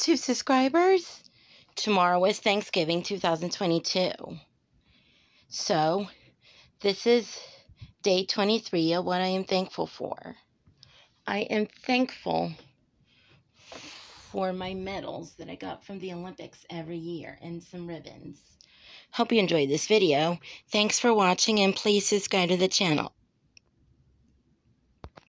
YouTube subscribers. Tomorrow is Thanksgiving 2022. So, this is day 23 of what I am thankful for. I am thankful for my medals that I got from the Olympics every year and some ribbons. Hope you enjoyed this video. Thanks for watching and please subscribe to the channel.